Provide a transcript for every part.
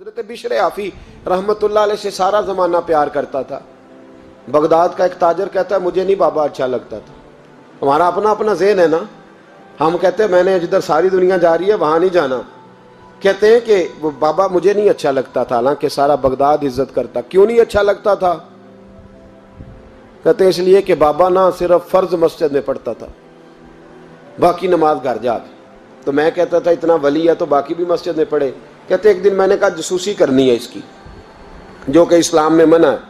हज़रत बिशर आफी रहमतुल्लाह से सारा जमाना प्यार करता था। बगदाद का एक ताजर कहता है, मुझे नहीं बाबा अच्छा लगता था। हमारा अपना अपना जेन है ना। हम कहते हैं, मैंने जिधर सारी दुनिया जा रही है, वहाँ नहीं जाना। कहते हैं कि वो बाबा, मुझे नहीं अच्छा लगता था। हालाँकि सारा बगदाद इज़्ज़त करता। क्यों नहीं अच्छा लगता था? कहते इसलिए कि बाबा ना सिर्फ़ फ़र्ज़ मस्जिद में पढ़ता था, बाकी नमाज़ घर जाके। तो मैं कहता था, इतना वली है तो बाकी भी मस्जिद में पढ़े। कहते एक दिन मैंने कहा, जसूसी करनी है इसकी, जो कि इस्लाम में मना है।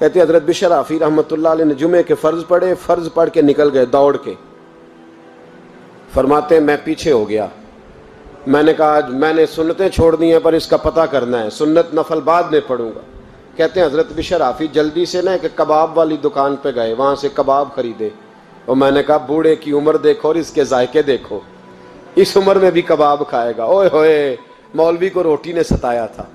कहते हज़रत बिशर आफी रहमत ने जुमे के फ़र्ज़ पढ़े, फ़र्ज़ पढ़ के निकल गए, दौड़ के। फरमाते मैं पीछे हो गया। मैंने कहा, आज मैंने सुन्नतें छोड़ दी हैं, पर इसका पता करना है। सुन्नत नफल बाद में पढ़ूँगा। कहते हैं, हज़रत बिशर आफी जल्दी से ना एक कबाब वाली दुकान पे गए, वहाँ से कबाब खरीदे। और मैंने कहा, बूढ़े की उम्र देखो और इसके जायके देखो। इस उम्र में भी कबाब खाएगा। ओए होए मौलवी को रोटी ने सताया था।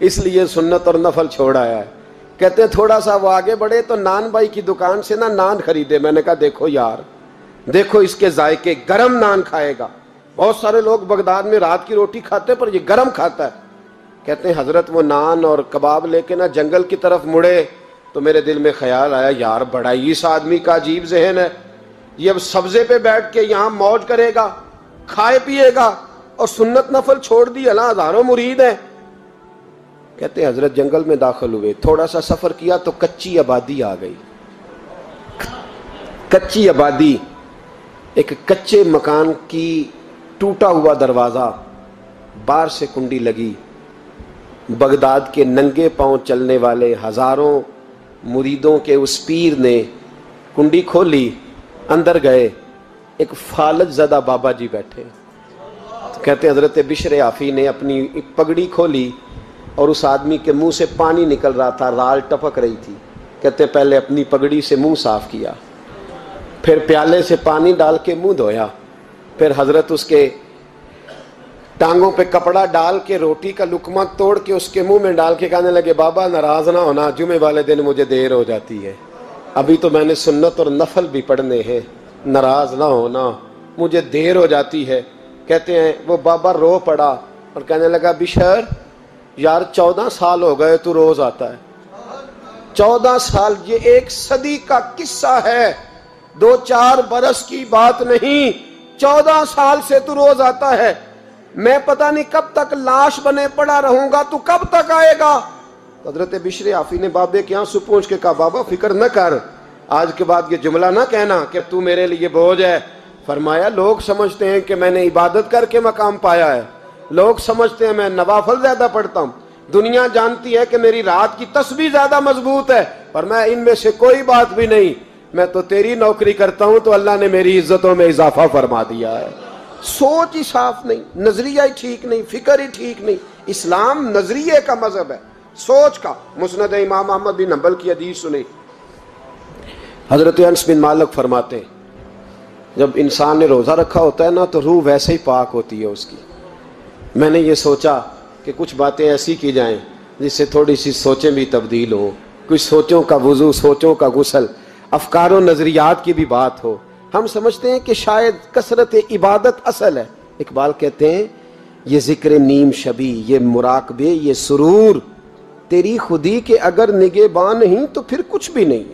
इसलिए सुन्नत और नफल छोड़ आया है। कहते हैं, थोड़ा सा वो आगे बढ़े तो नान भाई की दुकान से ना नान खरीदे। मैंने कहा, देखो यार, देखो इसके जायके, गरम नान खाएगा। बहुत सारे लोग बगदाद में रात की रोटी खाते पर ये गरम खाता है। कहते हैं, हज़रत, वो नान और कबाब लेके ना जंगल की तरफ़ मुड़े तो मेरे दिल में ख्याल आया, यार, बड़ा ही इस आदमी का अजीब जहन है। ये अब सब्जे पे बैठ के यहाँ मौज करेगा, खाए पिएगा और सुन्नत नफल छोड़ दी अला हज़ारों मुरीद है। कहते हज़रत जंगल में दाखिल हुए, थोड़ा सा सफ़र किया तो कच्ची आबादी आ गई। कच्ची आबादी, एक कच्चे मकान की टूटा हुआ दरवाज़ा, बाहर से कुंडी लगी। बगदाद के नंगे पाँव चलने वाले हज़ारों मुरीदों के उस पीर ने कुंडी खोली, अंदर गए, एक फालज ज़दा बाबा जी बैठे। कहते हज़रत बिशर आफी ने अपनी पगड़ी खोली और उस आदमी के मुँह से पानी निकल रहा था, राल टपक रही थी। कहते पहले अपनी पगड़ी से मुँह साफ़ किया, फिर प्याले से पानी डाल के मुँह धोया, फिर हज़रत उसके टांगों पे कपड़ा डाल के, रोटी का लुकमा तोड़ के उसके मुँह में डाल के कहने लगे, बाबा, नाराज़ ना होना, जुमे वाले दिन मुझे देर हो जाती है। अभी तो मैंने सुन्नत और नफल भी पढ़ने हैं, नाराज़ ना होना, मुझे देर हो जाती है। कहते हैं, वो बाबा रो पड़ा और कहने लगा, बिशर, यार चौदह साल हो गए, तू रोज आता है। चौदह साल, ये एक सदी का किस्सा है। दो चार बरस की बात नहीं, चौदह साल से तू रोज आता है। मैं पता नहीं कब तक लाश बने पड़ा रहूँगा, तू कब तक आएगा? हज़रत बिशरे आफी ने बाबे के आँसू पूछ के कहा, बाबा, फ़िक्र न कर। आज के बाद ये जुमला ना कहना कि तू मेरे लिए बोझ है। फरमाया, लोग समझते हैं कि मैंने इबादत करके मकाम पाया है। लोग समझते हैं मैं नवाफल ज़्यादा पढ़ता हूँ। दुनिया जानती है कि मेरी रात की तस्वीर ज़्यादा मज़बूत है, पर मैं इनमें से कोई बात भी नहीं। मैं तो तेरी नौकरी करता हूँ तो अल्लाह ने मेरी इज्जतों में इजाफा फरमा दिया है। सोच ही साफ़ नहीं, नज़रिया ही ठीक नहीं, फ़िक्र ही ठीक नहीं। इस्लाम नज़रिए का मज़हब है। सोच का। मुस्द इमाम अहमद बिन नंबल की हदीस सुनी। हज़रत अंस बिन मालक फरमाते जब इंसान ने रोज़ा रखा होता है ना तो रूह वैसे ही पाक होती है उसकी। मैंने ये सोचा कि कुछ बातें ऐसी की जाएँ जिससे थोड़ी सी सोचें भी तब्दील हो। कुछ सोचों का वज़ू, सोचों का गुसल, अफकार, नज़रियात की भी बात हो। हम समझते हैं कि शायद कसरत इबादत असल है। इकबाल कहते हैं, ये ज़िक्र नीम शबी, ये मुराकबे, ये सुरूर। तेरी खुदी के अगर निगेबान नहीं तो फिर कुछ भी नहीं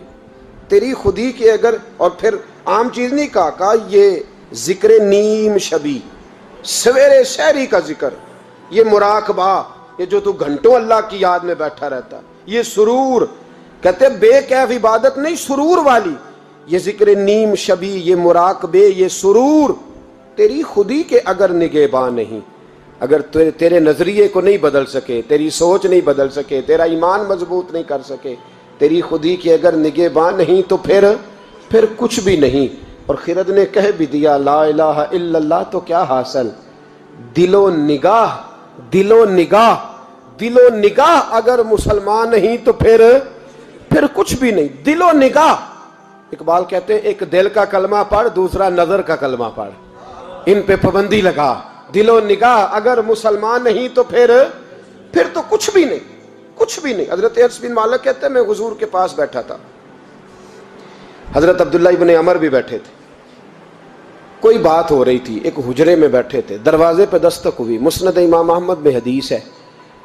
तेरी खुदी के अगर, और फिर आम चीज़ नहीं कहा कहा ये ज़िक्र नीम शबी। सवेरे शहरी का ज़िक्र। ये मुराकबा ये जो तू घंटों अल्लाह की याद में बैठा रहता। ये सुरूर। कहते बेकैफ इबादत नहीं सुरूर वाली। ये ज़िक्र नीम शबी ये मुराकबे ये सुरूर। तेरी खुदी के अगर निगेबा नहीं अगर तेरे, तेरे नज़रिए को नहीं बदल सके तेरी सोच नहीं बदल सके तेरा ईमान मज़बूत नहीं कर सके तेरी खुदी की अगर निगेबा नहीं तो फिर फिर कुछ भी नहीं। और खिरद ने कह भी दिया, ला इल्लल्लाह तो क्या हासिल? दिलो निगाह दिलो निगाह दिलो निगाह अगर मुसलमान नहीं तो फिर फिर कुछ भी नहीं। दिलो निगाह। इकबाल कहते हैं, एक दिल का कलमा पढ़, दूसरा नज़र का कलमा पढ़। इन पे पाबंदी लगा। दिलो निगाह, अगर मुसलमान नहीं तो फिर फिर तो कुछ भी नहीं, कुछ भी नहीं। हज़रत बिन मालिक कहते हैं, मैं हुजूर के पास बैठा था। हज़रत अब्दुल्ला इबन अमर भी बैठे थे। कोई बात हो रही थी, एक हुजरे में बैठे थे। दरवाजे पे दस्तक हुई। मुस्ंद इमाम अहमद में हदीस है।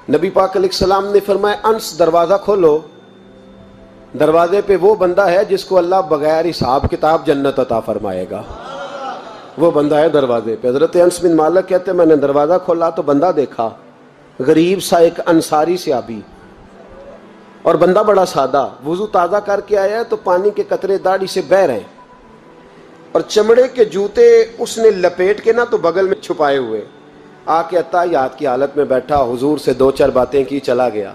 नबी पाक सलाम ने फरमाया, अंश, दरवाज़ा खोलो। दरवाजे पे वो बंदा है जिसको अल्लाह बगैर हिसाब किताब जन्नत अता फरमाएगा। वो बंदा है दरवाजे पे। हज़रत अंस बिन मालक कहते, मैंने दरवाज़ा खोला तो बंदा देखा। गरीब सा एक अंसारी से आबी और बंदा बड़ा सादा, वज़ू ताज़ा करके आया है तो पानी के कतरे दाढ़ी से बह रहे हैं। और चमड़े के जूते उसने लपेट के ना तो बगल में छुपाए हुए। आके अता याद की हालत में बैठा, हुजूर से दो चार बातें की, चला गया।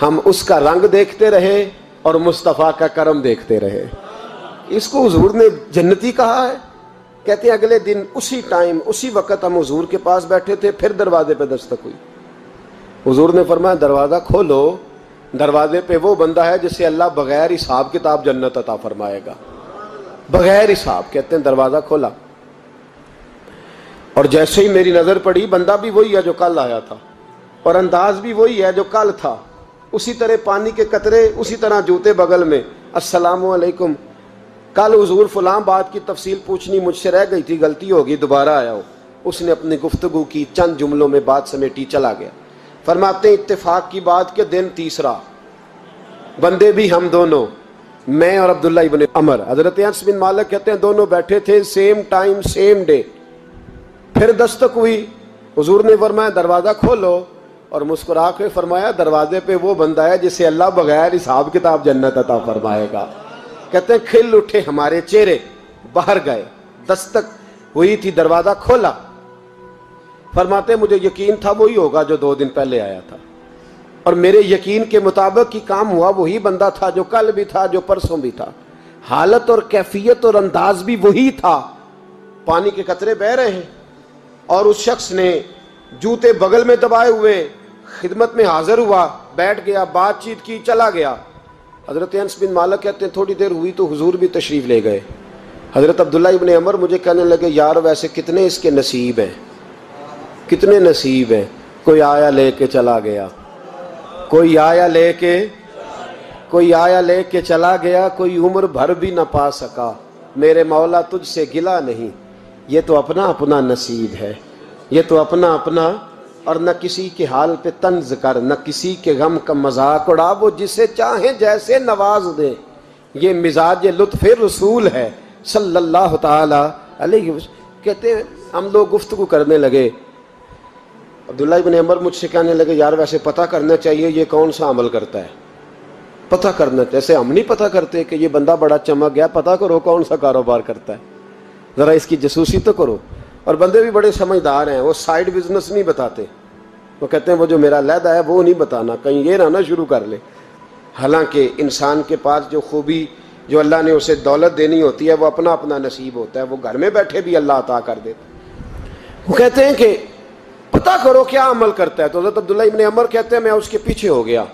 हम उसका रंग देखते रहे और मुस्तफ़ा का करम देखते रहे। इसको हुजूर ने जन्नती कहा है। कहते हैं, अगले दिन उसी टाइम उसी वक्त हम हुजूर के पास बैठे थे, फिर दरवाजे पे दस्तक हुई। हुजूर ने फरमाया, दरवाज़ा खोलो। दरवाजे पे वो बंदा है जिसे अल्लाह बगैर हिसाब किताब जन्नत अता फरमाएगा। बगैर हिसाब, कहते हैं, दरवाज़ा खोला। और जैसे ही मेरी नज़र पड़ी, बंदा भी वही है जो कल आया था। और अंदाज भी वही है जो कल था। उसी तरह पानी के कतरे, उसी तरह जूते बगल में। असलकुम कल हजूर फलाम बात की तफसील पूछनी मुझसे रह गई थी, गलती होगी, दोबारा आया हो। उसने अपनी गुफ्तगु की चंद जुमलों में बात समेटी, चला गया। फरमाते इत्तेफाक की बात के दिन तीसरा। बंदे भी हम दोनों, मैं और अब्दुल्ला इबन अमर। हज़रत बिन मालिक कहते हैं, दोनों बैठे थे सेम टाइम सेम डे फिर दस्तक हुई, हजूर ने फरमाया, दरवाज़ा खोलो। और मुस्कुरा के फरमाया, दरवाजे पे वो बंदा है, जिसे अल्लाह बगैर हिसाब किताब जन्नत अता फरमाएगा। कहते हैं, खिल उठे हमारे चेहरे, बाहर गए। दस्तक हुई थी, दरवाज़ा खोला। फरमाते मुझे यकीन था वही होगा जो दो दिन पहले आया था। और मेरे यकीन के मुताबिक ही काम हुआ वही बंदा था, जो कल भी था, जो परसों भी था। हालत और कैफियत और अंदाज भी वही था। पानी के कतरे बह रहे हैं और उस शख्स ने जूते बगल में दबाए हुए खिदमत में हाजिर हुआ, बैठ गया, बातचीत की, चला गया। हज़रत अंस बिन मालक कहते हैं, थोड़ी देर हुई तो हुजूर भी तशरीफ़ ले गए। हज़रत अब्दुल्ला इबन अमर मुझे कहने लगे, यार वैसे कितने इसके नसीब हैं। कितने नसीब हैं। कोई आया लेके चला गया। कोई आया लेके, कोई आया लेके चला गया, कोई उम्र भर भी ना पा सका। मेरे मौला तुझसे गिला नहीं। ये तो अपना अपना नसीब है। ये तो अपना अपना और न किसी के हाल पे तंज कर, न किसी के गम का मज़ाक उड़ा। वो जिसे चाहे जैसे नवाज़ दे। ये मिजाज लुत्फ रसूल है। सल्लल्लाहु ताला अलैहि कहते हैं, हम लोग गुफ्तगु करने लगे। अब्दुल्ला इबन अमर मुझसे कहने लगे, यार, वैसे पता करना चाहिए, ये कौन सा अमल करता है? पता करना, जैसे हम नहीं पता करते कि ये बंदा बड़ा चमक गया, पता करो कौन सा कारोबार करता है। ज़रा इसकी जसूसी तो करो। और बंदे भी बड़े समझदार हैं, वो साइड बिज़नेस नहीं बताते। वो कहते हैं, वो जो मेरा लहदा है, वो नहीं बताना, कहीं ये ना ना शुरू कर ले। हालाँकि इंसान के पास जो खूबी, जो अल्लाह ने उसे दौलत देनी होती है, वो अपना अपना नसीब होता है। वो घर में बैठे भी अल्लाह अता कर देता वो कहते हैं कि पता करो क्या अमल करता है। तो हज़रत अब्दुल्ला इबन अमर कहते हैं, मैं उसके पीछे हो गया।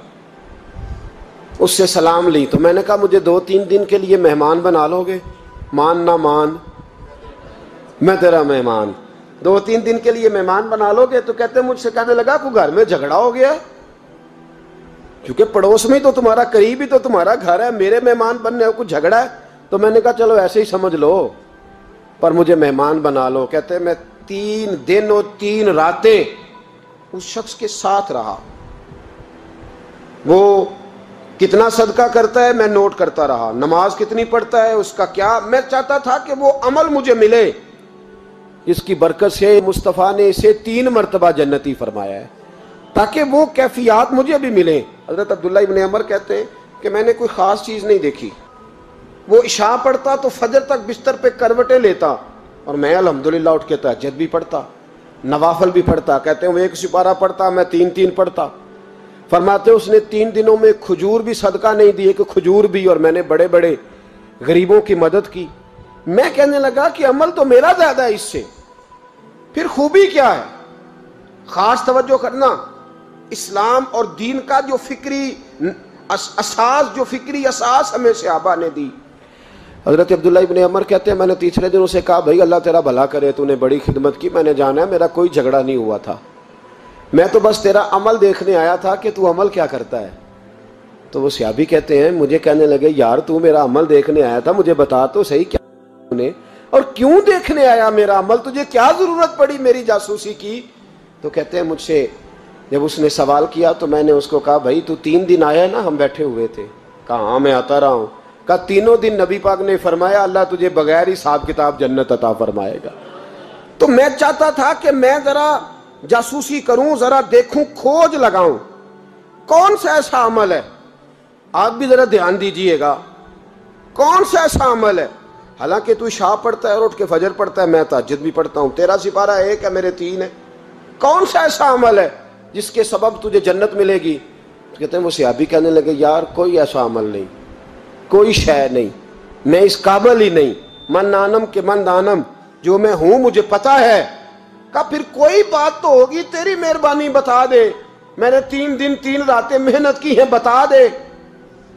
उससे सलाम ली। तो मैंने कहा, मुझे दो तीन दिन के लिए मेहमान बना लोगे? मान ना मान। मैं तेरा मेहमान। दो तीन दिन के लिए मेहमान बना लोगे? तो कहते मुझसे कहने लगा को घर में झगड़ा हो गया क्योंकि पड़ोस में तो तुम्हारा, करीब ही तो तुम्हारा घर है। मेरे मेहमान बनने हो कुछ झगड़ा है? तो मैंने कहा, चलो, ऐसे ही समझ लो। पर मुझे मेहमान बना लो। कहते मैं तीन दिन और तीन रातें उस शख्स के साथ रहा। वो कितना सदका करता है, मैं नोट करता रहा। नमाज़ कितनी पढ़ता है, उसका क्या? मैं चाहता था कि वो अमल मुझे मिले। इसकी बरकत से मुस्तफ़ा ने इसे तीन मरतबा जन्नती फरमाया है, ताकि वो कैफियात मुझे भी मिले। हज़रत अब्दुल्ला इबन अमर कहते हैं कि मैंने कोई ख़ास चीज़ नहीं देखी। वो इशा पढ़ता तो फजर तक बिस्तर पे करवटें लेता और मैं अल्हम्दुलिल्लाह उठ के तहजद भी पढ़ता, नवाफल भी पढ़ता, कहते हैं, वो एक सिपारा पढ़ता, मैं तीन तीन पढ़ता। फरमाते उसने तीन दिनों में खजूर भी, सदका नहीं दिए कि खजूर भी, और मैंने बड़े बड़े गरीबों की मदद की। मैं कहने लगा कि अमल तो मेरा ज़्यादा है इससे। फिर खूबी क्या है? खास तवज्जो करना। इस्लाम और दीन का जो फिक्री असास, जो फिक्री असास हमें सहाबा ने दी हज़रत अब्दुल्ला इबन अमर कहते हैं, मैंने तीसरे दिन उसे कहा, भाई, अल्लाह तेरा भला करे, तूने बड़ी खिदमत की, मैंने जाना है, मेरा कोई झगड़ा नहीं हुआ था। मैं तो बस तेरा अमल देखने आया था कि तू अमल क्या करता है। तो वो सियाबी कहते हैं, मुझे कहने लगे, यार, तू मेरा अमल देखने आया था, मुझे बता तो सही क्या ने और क्यों देखने आया मेरा अमल? तुझे क्या ज़रूरत पड़ी मेरी जासूसी की? तो कहते हैं, मुझसे जब उसने सवाल किया तो मैंने उसको कहा, भाई, तू तीन दिन आया ना, हम बैठे हुए थे। कहा हाँ मैं आता रहा हूँ। कहा, तीनों दिन नबी पाक ने फरमाया, अल्लाह तुझे बगैर ही साहब किताब जन्नत अता फरमाएगा। तो मैं चाहता था कि मैं जरा जासूसी करूँ, जरा देखूँ, खोज लगाऊँ। कौन सा ऐसा अमल है? आप भी जरा ध्यान दीजिएगा। कौन सा ऐसा अमल है? हालाँकि तू शाह पढ़ता है और उठ के फजर पढ़ता है, मैं ताजिद भी पढ़ता हूँ। तेरा सिपारा एक है, मेरे तीन है। कौन सा ऐसा अमल है जिसके सबब तुझे जन्नत मिलेगी? तो कहते हैं, वो सियाबी कहने लगे, यार कोई ऐसा अमल नहीं। कोई शय नहीं। मैं इस काबल ही नहीं। मन नानम के मन दानम। जो मैं हूँ, मुझे पता है। का फिर कोई बात तो होगी, तेरी मेहरबानी बता दे। मैंने तीन दिन, तीन रातें मेहनत की है, बता दे।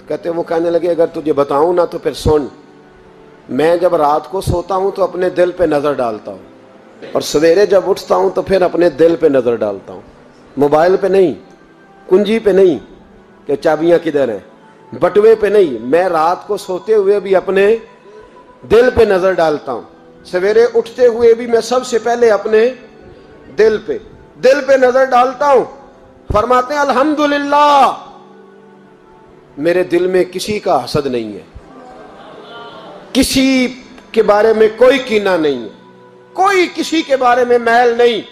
कहते वो कहने लगे, अगर तुझे बताऊँ ना तो फिर सुन। मैं जब रात को सोता हूँ तो अपने दिल पे नज़र डालता हूँ। और सवेरे जब उठता हूँ तो फिर अपने दिल पे नज़र डालता हूँ। मोबाइल पे नहीं, कुंजी पे नहीं कि चाबियाँ किधर हैं? बटवे पे नहीं, मैं रात को सोते हुए भी अपने दिल पे नज़र डालता हूँ। सवेरे उठते हुए भी मैं सबसे पहले अपने दिल पे दिल पे नज़र डालता हूँ। फरमाते हैं, अल्हम्दुलिल्लाह, मेरे दिल में किसी का हसद नहीं है। किसी के बारे में कोई कीना नहीं है। कोई किसी के बारे में मैल नहीं।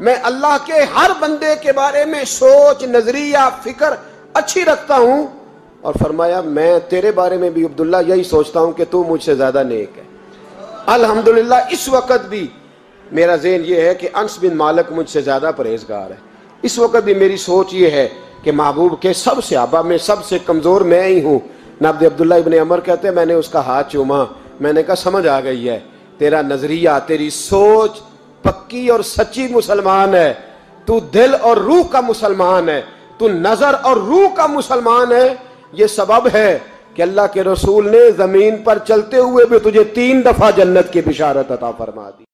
मैं अल्लाह के हर बंदे के बारे में सोच, नज़रिया, फ़िक्र अच्छी रखता हूँ। और फरमाया, मैं तेरे बारे में भी अब्दुल्ला यही सोचता हूँ कि तू मुझसे ज़्यादा नेक है। अल्हम्दुलिल्लाह, इस वक्त भी मेरा जेन ये है कि अंश बिन मालक मुझसे ज़्यादा परहेजगार है। इस वक्त भी मेरी सोच ये है कि महबूब के सबसे आबा, में सबसे कमज़ोर मैं ही हूँ। नब्द अब्दुल्ला इबन अमर कहते हैं, मैंने उसका हाथ चूमा। मैंने कहा, समझ आ गई है। तेरा नज़रिया, तेरी सोच पक्की और सच्ची मुसलमान है। तू दिल और रूह का मुसलमान है। तू नज़र और रूह का मुसलमान है। ये सबब है कि अल्लाह के रसूल ने ज़मीन पर चलते हुए भी तुझे तीन दफ़ा जन्नत की बिशारत अता फरमा दी।